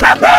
Kappa!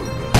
Road.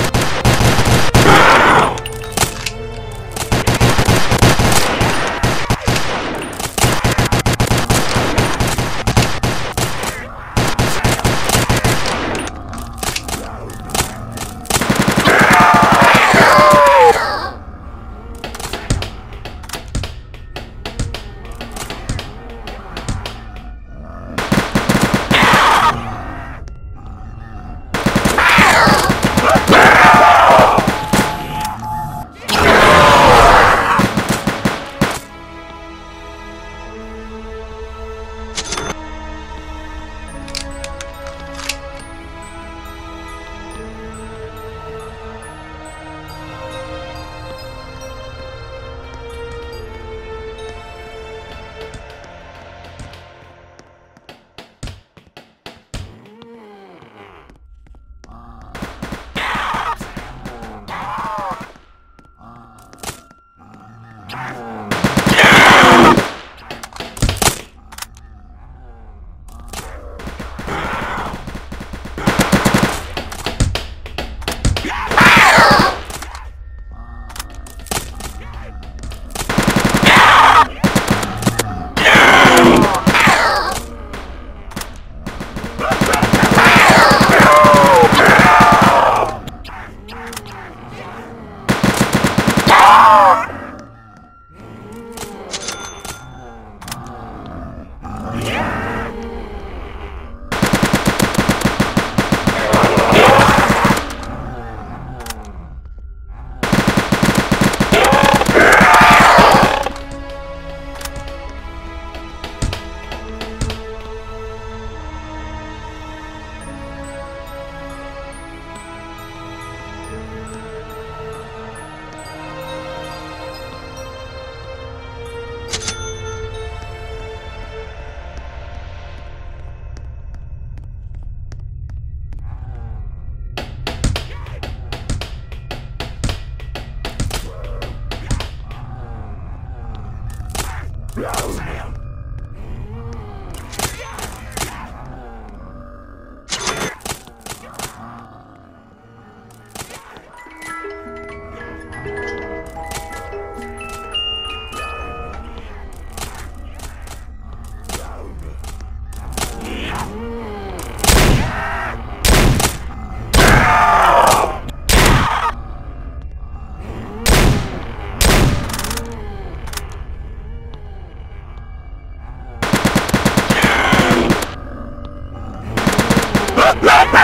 Ah!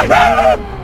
Help!